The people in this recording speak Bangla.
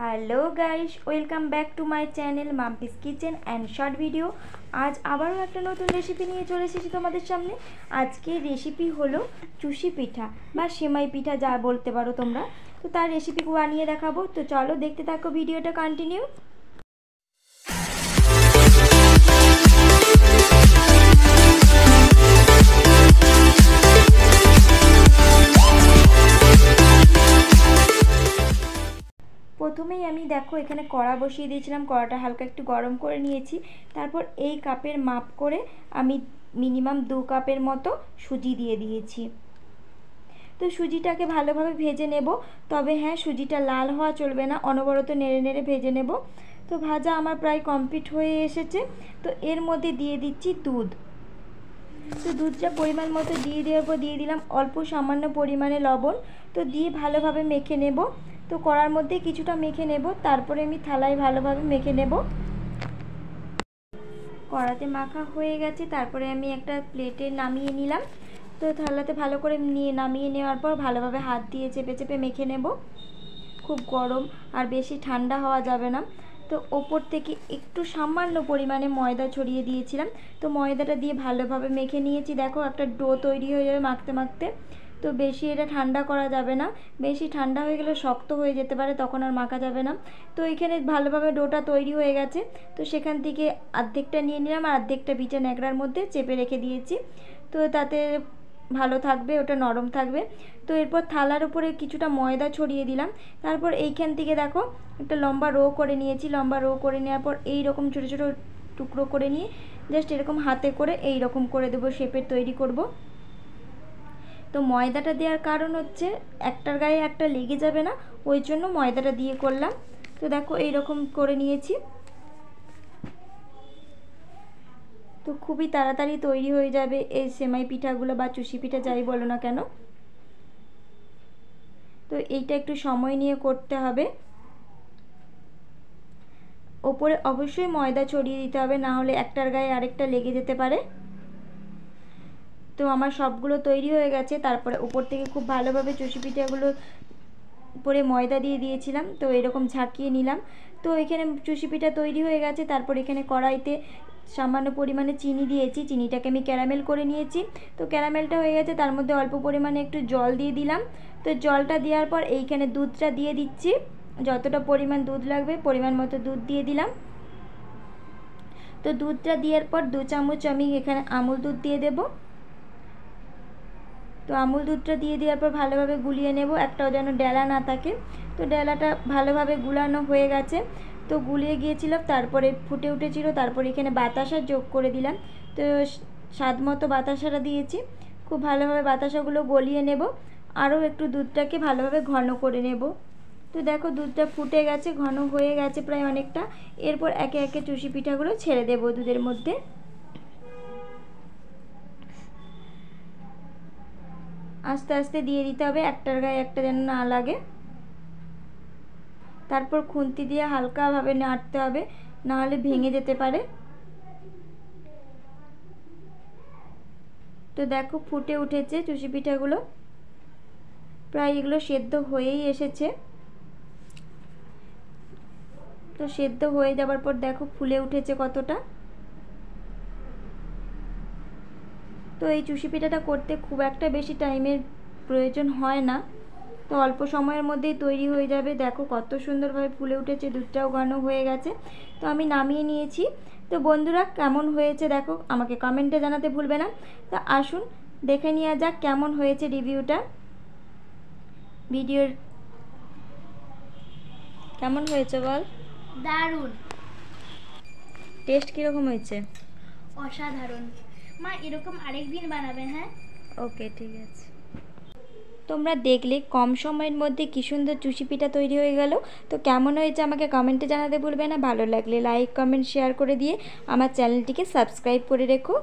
Hello guys, welcome back to my channel Mampi's kitchen and short video. আজ আবারও একটা নতুন রেসিপি নিয়ে চলে এসেছি তোমাদের সামনে। আজকের রেসিপি হলো চুষি পিঠা বা সেমাই পিঠা যা বলতে পারো তোমরা। তো তার রেসিপি বানিয়ে দেখাবো। তো চলো দেখতে থাকো ভিডিওটা কন্টিনিউ দেখো, এখানে কড়া বসিয়ে দিয়েছিলাম, কড়াটা হালকা একটু গরম করে নিয়েছি। তারপর এই কাপের মাপ করে আমি মিনিমাম দু কাপের মতো সুজি দিয়ে দিয়েছি। তো সুজিটাকে ভালোভাবে ভেজে নেব। তবে হ্যাঁ সুজিটা লাল হওয়া চলবে না, অনবরত নেড়ে নেড়ে ভেজে নেব। তো ভাজা আমার প্রায় কমপ্লিট হয়ে এসেছে। তো এর মধ্যে দিয়ে দিচ্ছি দুধ। তো দুধটা পরিমাণ মতো দিয়ে দেওয়ার পর দিয়ে দিলাম অল্প সামান্য পরিমাণে লবণ। তো দিয়ে ভালোভাবে মেখে নেব। তো কড়ার মধ্যে কিছুটা মেখে নেব, তারপরে আমি থালায় ভালোভাবে মেখে নেব। কড়াতে মাখা হয়ে গেছে, তারপরে আমি একটা প্লেটে নামিয়ে নিলাম। তো থালাতে ভালো করে নিয়ে, নামিয়ে নেওয়ার পর ভালোভাবে হাত দিয়ে চেপে চেপে মেখে নেব। খুব গরম আর বেশি ঠান্ডা হওয়া যাবে না। তো ওপর থেকে একটু সামান্য পরিমাণে ময়দা ছড়িয়ে দিয়েছিলাম। তো ময়দাটা দিয়ে ভালোভাবে মেখে নিয়েছি। দেখো একটা ডো তৈরি হয়ে যাবে মাখতে মাখতে। তো বেশি এটা ঠান্ডা করা যাবে না। বেশি ঠান্ডা হয়ে গেলে শক্ত হয়ে যেতে পারে, তখন আর মাখা যাবে না। তো এখানে ভালোভাবে ডোটা তৈরি হয়ে গেছে। তো সেখান থেকে অর্ধেকটা নিয়ে নিলাম আর অর্ধেকটা বিচা ন্যাকড়ার মধ্যে চেপে রেখে দিয়েছি। তো তাতে ভালো থাকবে, ওটা নরম থাকবে। তো এরপর থালার উপরে কিছুটা ময়দা ছড়িয়ে দিলাম। তারপর এইখান থেকে দেখো, একটা লম্বা রো করে নিয়েছি। লম্বা রো করে নেওয়ার পর এই রকম ছোটো ছোটো টুকরো করে নিয়ে জাস্ট এরকম হাতে করে এই রকম করে দেবো, শেপের তৈরি করব। তো ময়দাটা দেওয়ার কারণ হচ্ছে একটার গায়ে একটা লেগে যাবে না, ওই জন্য ময়দাটা দিয়ে করলাম। তো দেখো এই রকম করে নিয়েছি। তো খুবই তাড়াতাড়ি তৈরি হয়ে যাবে এই সেমাই পিঠাগুলো বা চুষি পিঠা, যাই বলো না কেন। তো এইটা একটু সময় নিয়ে করতে হবে। ওপরে অবশ্যই ময়দা ছড়িয়ে দিতে হবে, না হলে একটার গায়ে আরেকটা লেগে যেতে পারে। তো আমার সবগুলো তৈরি হয়ে গেছে। তারপরে উপর থেকে খুব ভালোভাবে চষি পিঠাগুলো পরে ময়দা দিয়ে দিয়েছিলাম, তো এরকম ঝাঁকিয়ে নিলাম। তো এখানে চুষি পিঠা তৈরি হয়ে গেছে, তারপর এখানে কড়াইতে সামান্য পরিমাণে চিনি দিয়েছি। চিনিটাকে আমি ক্যারামেল করে নিয়েছি। তো ক্যারামেলটা হয়ে গেছে, তার মধ্যে অল্প পরিমাণে একটু জল দিয়ে দিলাম। তো জলটা দেওয়ার পর এইখানে দুধটা দিয়ে দিচ্ছি। যতটা পরিমাণ দুধ লাগবে, পরিমাণ মতো দুধ দিয়ে দিলাম। তো দুধটা দেওয়ার পর দু চামচ আমি এখানে আমুল দুধ দিয়ে দেবো। তো আমুল দুধটা দিয়ে দেওয়ার পর ভালোভাবে গুলিয়ে নেব, একটাও যেন ডেলা না থাকে। তো ডেলাটা ভালোভাবে গুলানো হয়ে গেছে। তো গুলিয়ে গিয়েছিল তারপরে ফুটে উঠেছিল, তারপর এখানে বাতাসা যোগ করে দিলাম। তো স্বাদ মতো বাতাসাটা দিয়েছি। খুব ভালোভাবে বাতাসাগুলো গলিয়ে নেব। আরও একটু দুধটাকে ভালোভাবে ঘন করে নেব। তো দেখো দুধটা ফুটে গেছে, ঘন হয়ে গেছে প্রায় অনেকটা। এরপর একে একে চুষি পিঠাগুলো ছেড়ে দেব দুধের মধ্যে। আস্তে আস্তে দিয়ে দিতে হবে, একটার গায়ে একটা যেন না লাগে। তারপর খুন্তি দিয়ে হালকাভাবে নাড়তে হবে, নাহলে ভেঙে যেতে পারে। তো দেখো ফুটে উঠেছে চুষি পিঠাগুলো। প্রায় এগুলো সেদ্ধ হয়েই এসেছে। তো সেদ্ধ হয়ে যাবার পর দেখো ফুলে উঠেছে কতটা তো এই চুষি পিঠাটা করতে খুব একটা বেশি টাইমের প্রয়োজন হয় না। তো অল্প সময়ের মধ্যেই তৈরি হয়ে যাবে। দেখো কত সুন্দরভাবে ফুলে উঠেছে দুধটাও ঘন হয়ে গেছে। তো আমি নামিয়ে নিয়েছি। তো বন্ধুরা কেমন হয়েছে দেখো আমাকে কমেন্টে জানাতে ভুলবে না। তো আসুন দেখে নেওয়া যাক কেমন হয়েছে রিভিউটা। ভিডিওর কেমন হয়েছে বল? দারুণ। টেস্ট কীরকম হয়েছে? অসাধারণ। মা, এরকম আরেকদিন বানাবেন হ্যাঁ? ওকে, ঠিক আছে। তোমরা দেখলে, কম সময়ের মধ্যে কী সুন্দর চুষি পিঠা তৈরি হয়ে গেল। তো কেমন হয়েছে আমাকে কমেন্টে জানাতে ভুলবে না। ভালো লাগলে লাইক কমেন্ট শেয়ার করে দিয়ে আমার চ্যানেলটিকে সাবস্ক্রাইব করে রেখো।